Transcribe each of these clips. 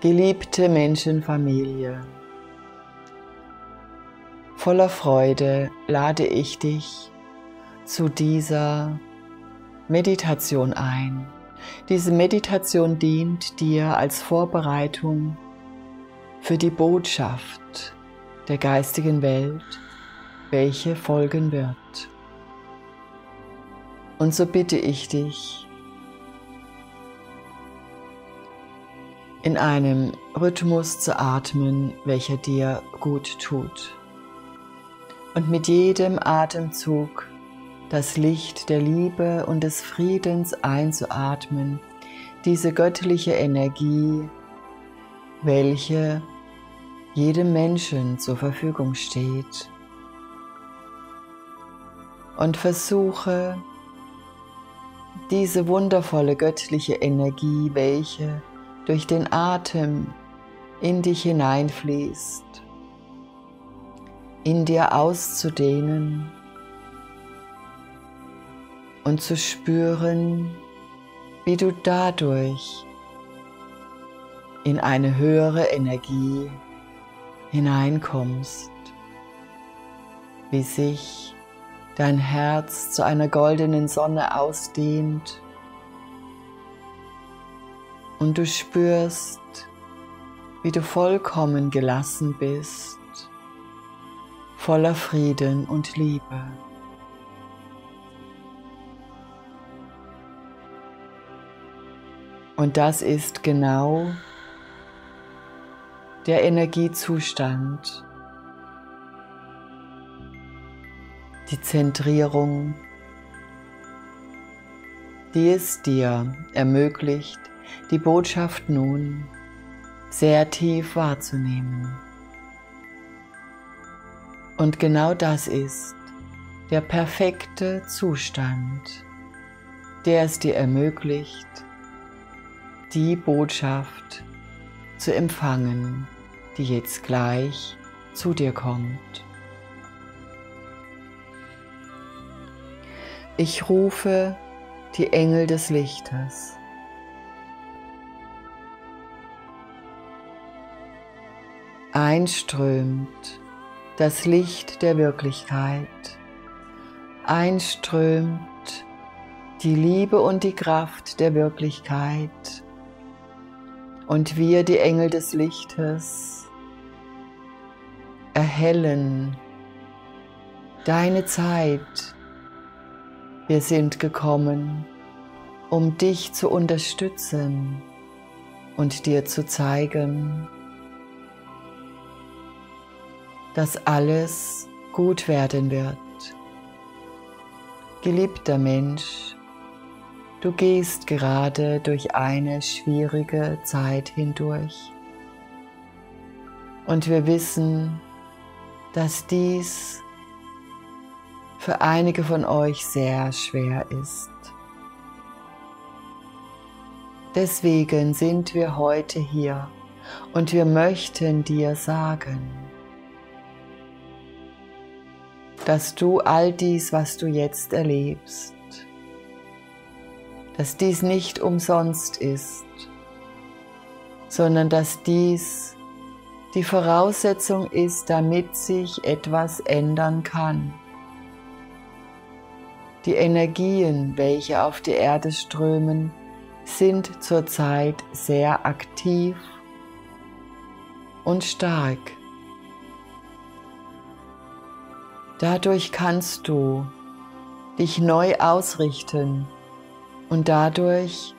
Geliebte Menschenfamilie, voller Freude lade ich dich zu dieser Meditation ein. Diese Meditation dient dir als Vorbereitung für die Botschaft der geistigen Welt, welche folgen wird. Und so bitte ich dich, in einem Rhythmus zu atmen, welcher dir gut tut. Und mit jedem Atemzug das Licht der Liebe und des Friedens einzuatmen, diese göttliche Energie, welche jedem Menschen zur Verfügung steht. Und versuche diese wundervolle göttliche Energie, welche durch den Atem in dich hineinfließt, in dir auszudehnen und zu spüren, wie du dadurch in eine höhere Energie hineinkommst, wie sich dein Herz zu einer goldenen Sonne ausdehnt und du spürst, wie du vollkommen gelassen bist, voller Frieden und Liebe. Und das ist genau der Energiezustand, die Zentrierung, die es dir ermöglicht, die Botschaft nun sehr tief wahrzunehmen. Und genau das ist der perfekte Zustand, der es dir ermöglicht, die Botschaft zu empfangen, die jetzt gleich zu dir kommt. Ich rufe die Engel des Lichtes. Einströmt das Licht der Wirklichkeit. Einströmt die Liebe und die Kraft der Wirklichkeit und wir, die Engel des Lichtes, erhellen deine Zeit. Wir sind gekommen, um dich zu unterstützen und dir zu zeigen, dass alles gut werden wird. Geliebter Mensch, Du gehst gerade durch eine schwierige Zeit hindurch. Und wir wissen, dass dies für einige von euch sehr schwer ist. Deswegen sind wir heute hier und wir möchten dir sagen, dass du all dies, was du jetzt erlebst, dass dies nicht umsonst ist, sondern dass dies die Voraussetzung ist, damit sich etwas ändern kann. Die Energien, welche auf die Erde strömen, sind zurzeit sehr aktiv und stark. Dadurch kannst du dich neu ausrichten und dadurch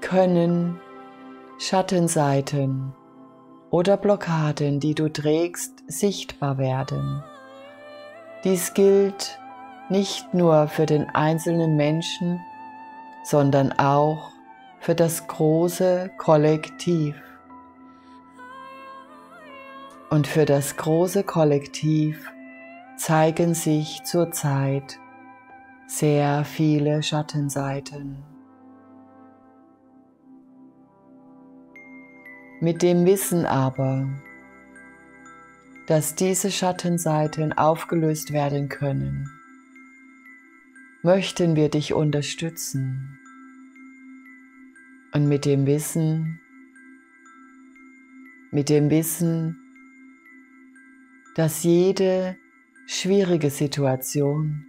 können Schattenseiten oder Blockaden, die du trägst, sichtbar werden. Dies gilt nicht nur für den einzelnen Menschen, sondern auch für das große Kollektiv. Und für das große Kollektiv zeigen sich zurzeit sehr viele Schattenseiten. Mit dem Wissen aber, dass diese Schattenseiten aufgelöst werden können, möchten wir dich unterstützen. Und mit dem Wissen, mit dem Wissen, dass jede schwierige Situation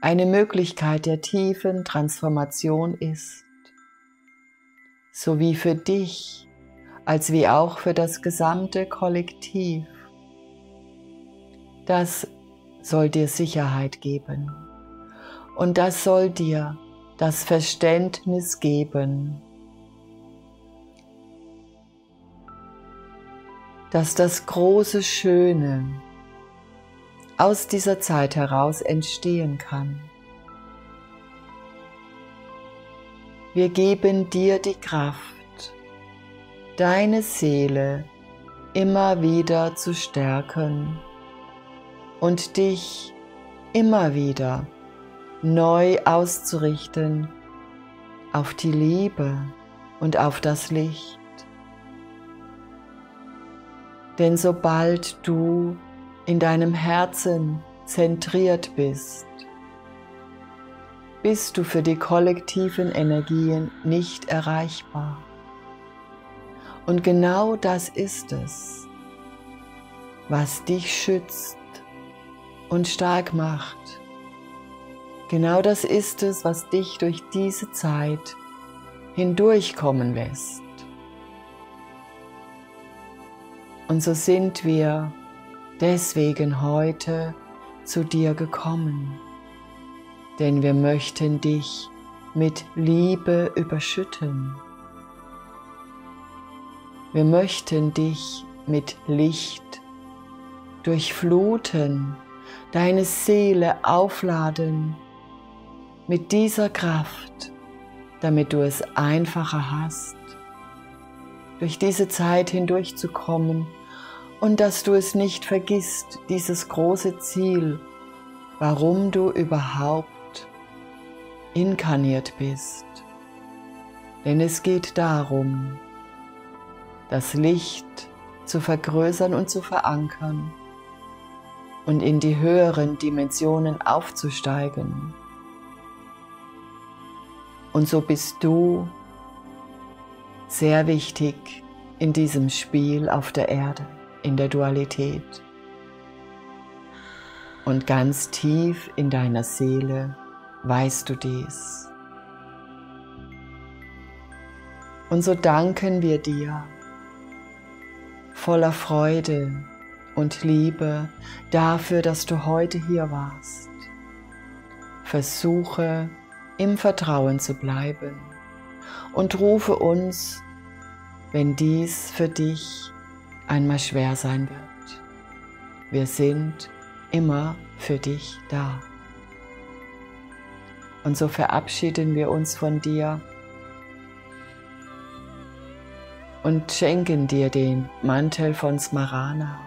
eine Möglichkeit der tiefen Transformation ist, sowie für dich als wie auch für das gesamte Kollektiv. Das soll dir Sicherheit geben und das soll dir das Verständnis geben, dass das große Schöne aus dieser Zeit heraus entstehen kann. Wir geben dir die Kraft, deine Seele immer wieder zu stärken und dich immer wieder neu auszurichten auf die Liebe und auf das Licht. Denn sobald du in deinem Herzen zentriert bist, bist du für die kollektiven Energien nicht erreichbar. Und genau das ist es, was dich schützt und stark macht. Genau das ist es, was dich durch diese Zeit hindurchkommen lässt. Und so sind wir deswegen heute zu dir gekommen, denn wir möchten dich mit Liebe überschütten. Wir möchten dich mit Licht durchfluten, deine Seele aufladen mit dieser Kraft, damit du es einfacher hast, durch diese Zeit hindurchzukommen und dass du es nicht vergisst, dieses große Ziel, warum du überhaupt inkarniert bist. Denn es geht darum, das Licht zu vergrößern und zu verankern und in die höheren Dimensionen aufzusteigen. Und so bist du sehr wichtig in diesem Spiel auf der Erde in der Dualität. Und ganz tief in deiner Seele weißt du dies. Und so danken wir dir voller Freude und Liebe dafür, dass du heute hier warst. Versuche im Vertrauen zu bleiben und rufe uns, wenn dies für dich einmal schwer sein wird. Wir sind immer für dich da. Und so verabschieden wir uns von dir und schenken dir den Mantel von Smarana.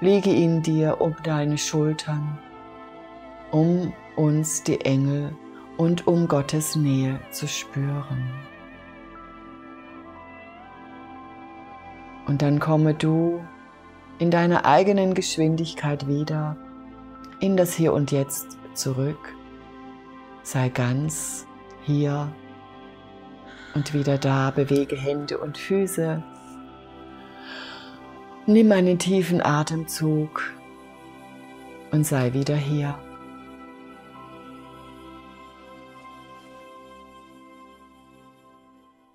Lege ihn dir um deine Schultern, um uns die Engel und um Gottes Nähe zu spüren. Und dann komme du in deiner eigenen Geschwindigkeit wieder in das Hier und Jetzt zurück. Sei ganz hier und wieder da. Bewege Hände und Füße. Nimm einen tiefen Atemzug und sei wieder hier.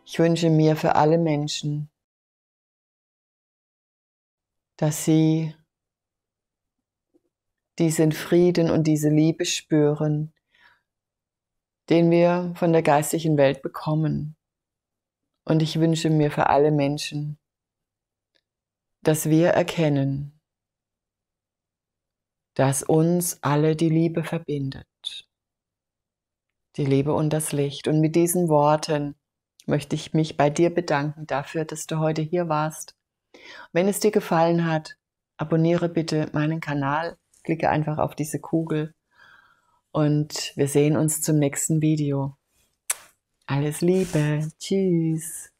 Ich wünsche mir für alle Menschen, dass sie diesen Frieden und diese Liebe spüren, den wir von der geistigen Welt bekommen. Und ich wünsche mir für alle Menschen, dass wir erkennen, dass uns alle die Liebe verbindet. Die Liebe und das Licht. Und mit diesen Worten möchte ich mich bei dir bedanken dafür, dass du heute hier warst wenn es dir gefallen hat, abonniere bitte meinen Kanal, klicke einfach auf diese Kugel und wir sehen uns zum nächsten Video. Alles Liebe, tschüss.